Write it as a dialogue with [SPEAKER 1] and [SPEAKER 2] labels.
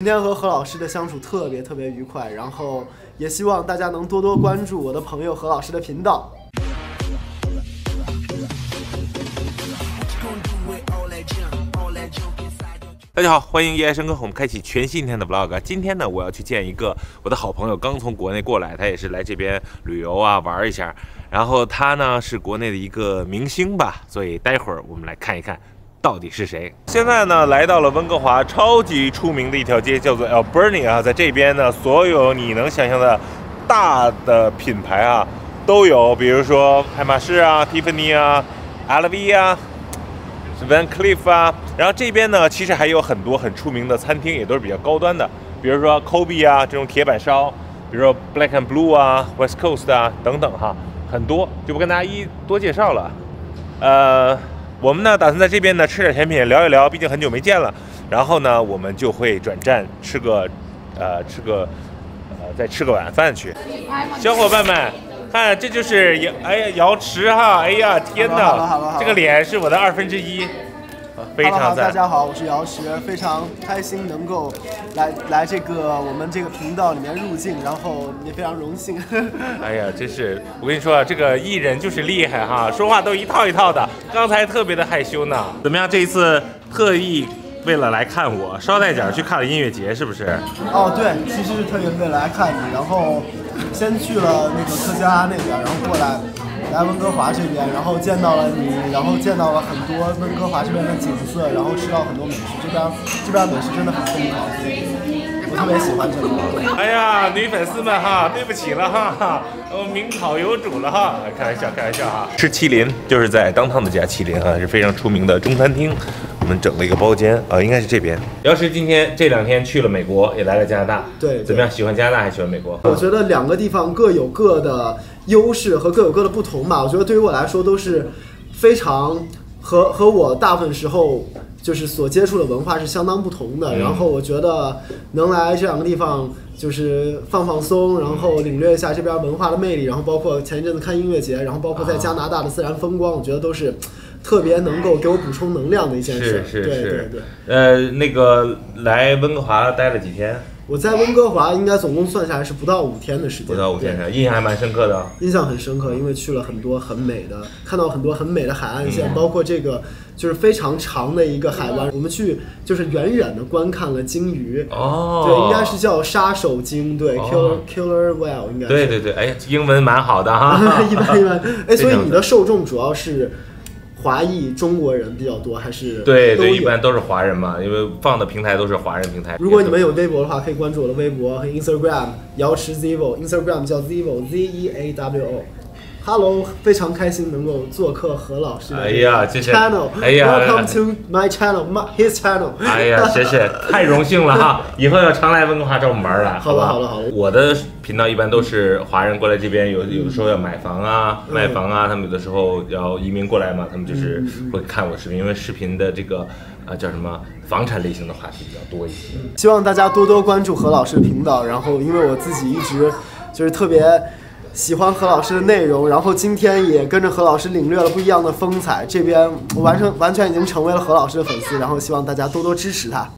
[SPEAKER 1] 今天和何老师的相处特别特别愉快，然后也希望大家能多多关注我的朋友何老师的频道。
[SPEAKER 2] 大家好，欢迎夜爱生哥和我们开启全新一天的 vlog。今天呢，我要去见一个我的好朋友，刚从国内过来，他也是来这边旅游啊玩一下。然后他呢是国内的一个明星吧，所以待会儿我们来看一看到底是谁。现在呢来到了温哥华超级出名的一条街，叫做 Alberni 啊，在这边呢，所有你能想象的大的品牌啊都有，比如说爱马仕啊、Tiffany 啊、LV 啊。Van Cleef 啊，然后这边呢，其实还有很多很出名的餐厅，也都是比较高端的，比如说 Kobe 啊这种铁板烧，比如说 Black and Blue 啊、West Coast 啊等等哈，很多就不跟大家一多介绍了。呃，我们呢打算在这边呢吃点甜品，聊一聊，毕竟很久没见了。然后呢，我们就会转站吃个呃吃个呃再吃个晚饭去。小伙伴们。看，这就是瑶，哎呀，瑶池哈，哎呀，天哪，这个脸是我的二分之一，非常
[SPEAKER 1] 赞。大家好，我是姚石，非常开心能够来来这个我们这个频道里面入境，然后也非常荣幸。
[SPEAKER 2] 哎呀，真是，我跟你说啊，这个艺人就是厉害哈，说话都一套一套的。刚才特别的害羞呢，怎么样？这一次特意为了来看我，捎带脚去看了音乐节，是不是？
[SPEAKER 1] 哦，对，其实是特意为了来看你，然后。先去了那个科加那边，然后过来来温哥华这边，然后见到了你，然后见到了很多温哥华这边的景色，然后吃到很多美食。这边这边美食真的很疯狂，我特别喜欢这里。
[SPEAKER 2] 哎呀，女粉丝们哈，对不起了哈，我名草有主了哈，开玩笑开玩笑哈。吃麒麟就是在当趟的家麒麟哈，是非常出名的中餐厅。我们整了一个包间啊，应该是这边。姚石今天这两天去了美国，也来了加拿大。
[SPEAKER 1] 对，
[SPEAKER 2] 怎么样？喜欢加拿大还是喜欢美国？
[SPEAKER 1] 我觉得两个地方各有各的优势和各有各的不同吧。我觉得对于我来说都是非常和和我大部分时候就是所接触的文化是相当不同的。然后我觉得能来这两个地方就是放放松，然后领略一下这边文化的魅力，然后包括前一阵子看音乐节，然后包括在加拿大的自然风光，我觉得都是。特别能够给我补充能量的一件事，
[SPEAKER 2] 是是是，
[SPEAKER 1] 对对对。
[SPEAKER 2] 呃，那个来温哥华待了几天？
[SPEAKER 1] 我在温哥华应该总共算下来是不到五天的时间，
[SPEAKER 2] 不到五天，印象还蛮深刻的。
[SPEAKER 1] 印象很深刻，因为去了很多很美的，看到很多很美的海岸线，包括这个就是非常长的一个海湾。我们去就是远远的观看了鲸鱼，
[SPEAKER 2] 哦，
[SPEAKER 1] 对，应该是叫杀手鲸，对，killer killer whale，应该是。
[SPEAKER 2] 对对对，哎，英文蛮好的 哈，
[SPEAKER 1] 一般一般。哎，所以你的受众主要是。华裔中国人比较多还是
[SPEAKER 2] 对对，一般都是华人嘛，因为放的平台都是华人平台。
[SPEAKER 1] 如果你们有微博的话，可以关注我的微博和 Instagram，瑶池 Zivo，Instagram 叫 Zivo Z E A W O。Hello，非常开心能够做客何老师的 channel。
[SPEAKER 2] 哎呀
[SPEAKER 1] ，Welcome to my channel，my his channel。
[SPEAKER 2] 哎呀，谢谢，太荣幸了哈！以后要常来温哥华找我们玩来。
[SPEAKER 1] 好了好了好了，
[SPEAKER 2] 我的频道一般都是华人过来这边，有有的时候要买房啊、卖房啊，他们有的时候要移民过来嘛，他们就是会看我视频，因为视频的这个呃叫什么房产类型的话题比较多一些。
[SPEAKER 1] 希望大家多多关注何老师的频道，然后因为我自己一直就是特别。喜欢何老师的内容，然后今天也跟着何老师领略了不一样的风采。这边完成完全已经成为了何老师的粉丝，然后希望大家多多支持他。